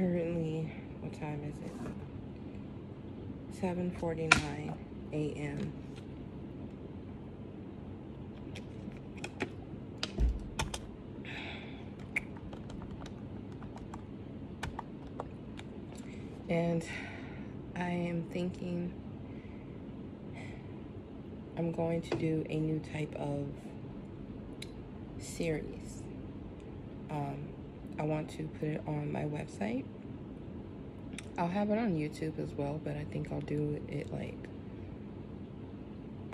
currently, what time is it? 7.49 a.m. And I am thinking I'm going to do a new type of series. Um, I want to put it on my website I'll have it on YouTube as well, but I think I'll do it like,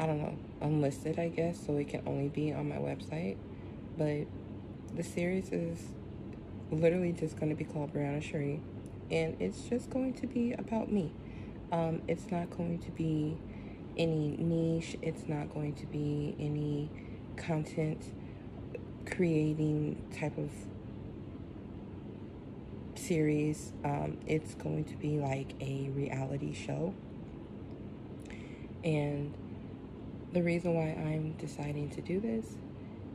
I don't know, unlisted, I guess, so it can only be on my website. But the series is literally just going to be called Brianna Sharee, and it's just going to be about me. Um, it's not going to be any niche, it's not going to be any content creating type of series. Um, it's going to be like a reality show. And the reason why I'm deciding to do this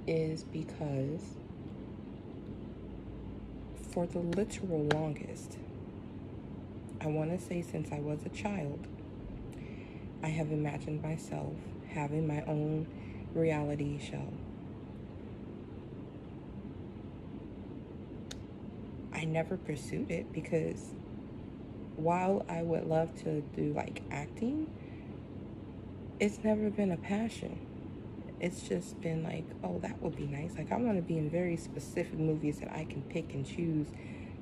is because for the literal longest, I want to say since I was a child, I have imagined myself having my own reality show. I never pursued it because while I would love to do like acting, it's never been a passion. It's just been like, oh, that would be nice. Like, I want to be in very specific movies that I can pick and choose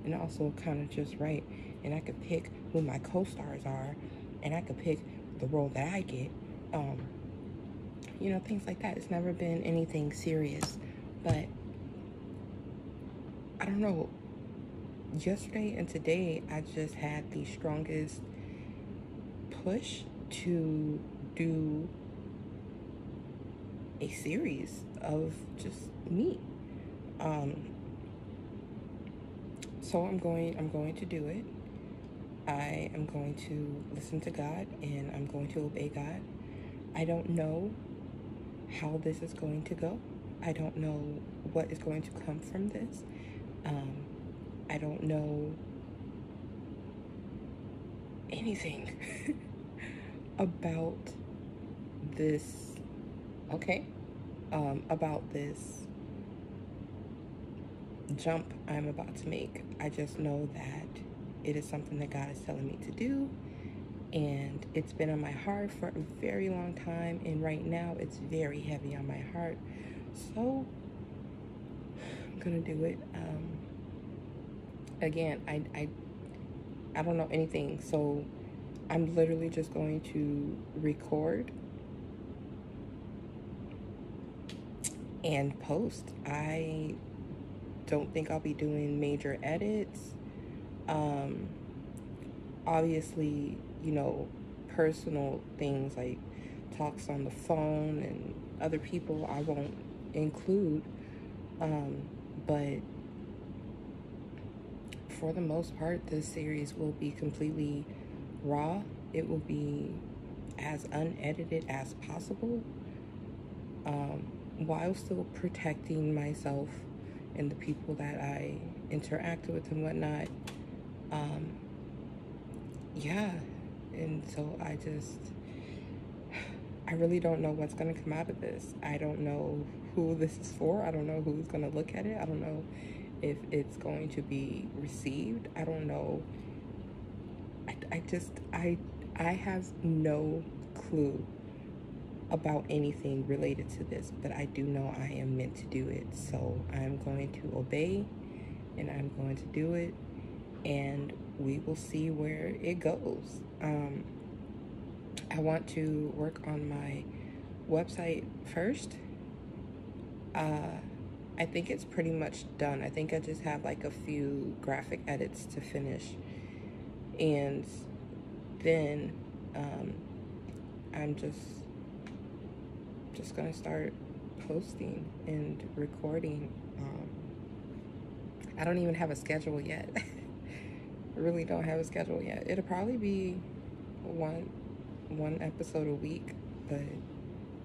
and also kind of just write. And I could pick who my co stars are and I could pick the role that I get. Um, you know, things like that. It's never been anything serious. But I don't know yesterday and today I just had the strongest push to do a series of just me. Um, so I'm going I'm going to do it. I am going to listen to God and I'm going to obey God. I don't know how this is going to go. I don't know what is going to come from this. Um, I don't know anything about this, okay, um, about this jump I'm about to make. I just know that it is something that God is telling me to do. And it's been on my heart for a very long time. And right now, it's very heavy on my heart. So, I'm to do it. Um, again, I, I, I don't know anything. So I'm literally just going to record and post. I don't think I'll be doing major edits. Um, obviously, you know, personal things like talks on the phone and other people I won't include. Um, but for the most part, this series will be completely raw. It will be as unedited as possible um, while still protecting myself and the people that I interact with and whatnot. Um, yeah, and so I just, I really don't know what's going to come out of this. I don't know who this is for. I don't know who's going to look at it. I don't know if it's going to be received. I don't know. I, I just, I, I have no clue about anything related to this, but I do know I am meant to do it. So I'm going to obey and I'm going to do it and we will see where it goes. Um, I want to work on my website first. Uh, I think it's pretty much done. I think I just have like a few graphic edits to finish. And then um, I'm just just gonna start posting and recording. Um, I don't even have a schedule yet. I really don't have a schedule yet. It'll probably be one one episode a week, but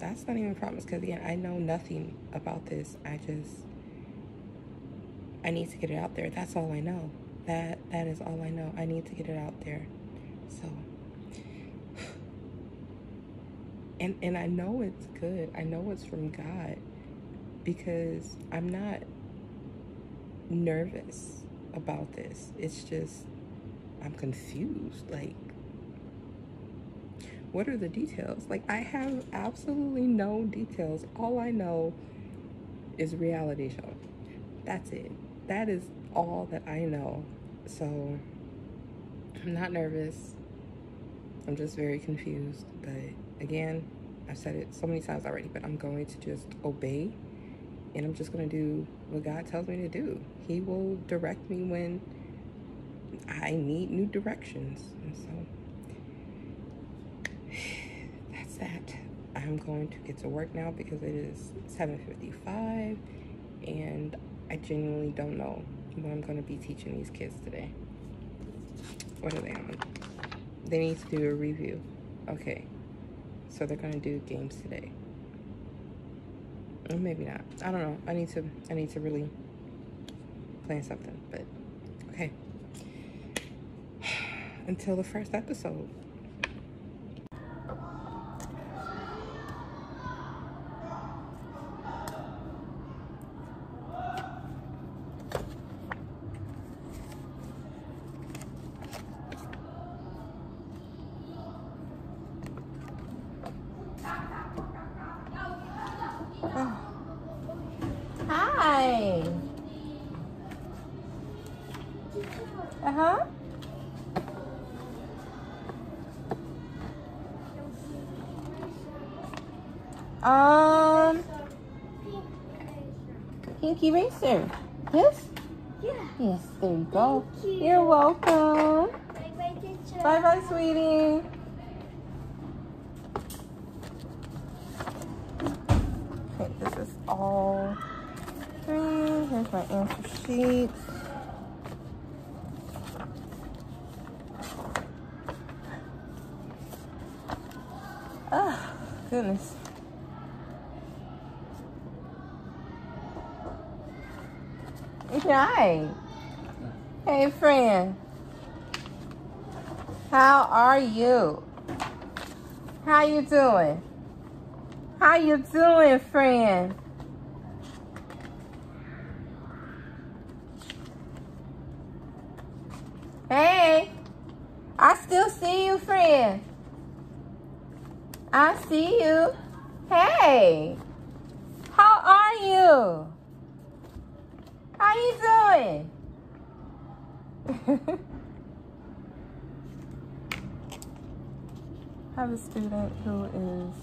that's not even promise because again i know nothing about this i just i need to get it out there that's all i know that that is all i know i need to get it out there so and and I know it's good. I know it's from God because I'm not nervous about this. It's just I'm confused. Like what are the details? Like I have absolutely no details. All I know is reality show. That's it. That is all that I know. So I'm not nervous. I'm just very confused. But again, I've said it so many times already, but I'm going to just obey and I'm just going to do what God tells me to do. He will direct me when I need new directions. And so that's that. I'm going to get to work now because it is 7.55 and I genuinely don't know what I'm going to be teaching these kids today. What are they on? They need to do a review. Okay. So they're gonna do games today. Or maybe not. I don't know. I need to I need to really plan something, but okay. Until the first episode. Um, Pinky Racer. Yes? Yeah. Yes, there you go. You. You're welcome. Bye-bye, sweetie. Okay, this is all three. Here's my answer sheets. Oh, goodness. Hi. Hey, friend. How are you? How you doing? How you doing, friend? Hey, I still see you, friend. I see you. Hey, how are you? How you doing? I have a student who is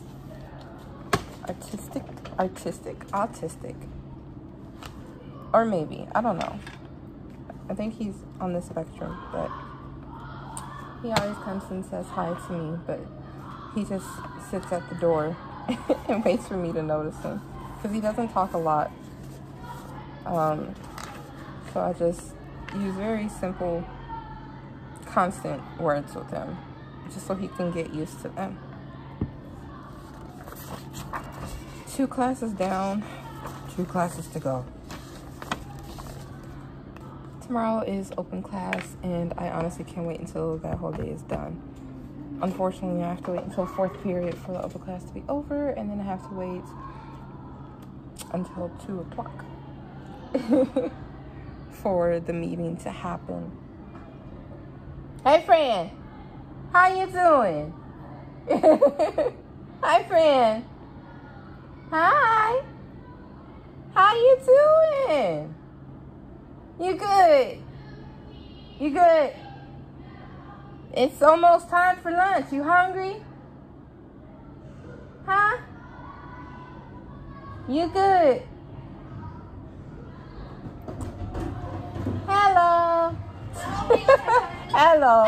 artistic, artistic, autistic, or maybe, I don't know. I think he's on the spectrum, but he always comes and says hi to me, but he just sits at the door and waits for me to notice him because he doesn't talk a lot. Um, so I just use very simple, constant words with him just so he can get used to them. Two classes down, two classes to go. Tomorrow is open class and I honestly can't wait until that whole day is done. Unfortunately, I have to wait until fourth period for the open class to be over and then I have to wait until two o'clock for the meeting to happen. Hey friend, how you doing? Hi friend. Hi. How you doing? You good? You good? It's almost time for lunch. You hungry? Huh? You good? Hello. Hello.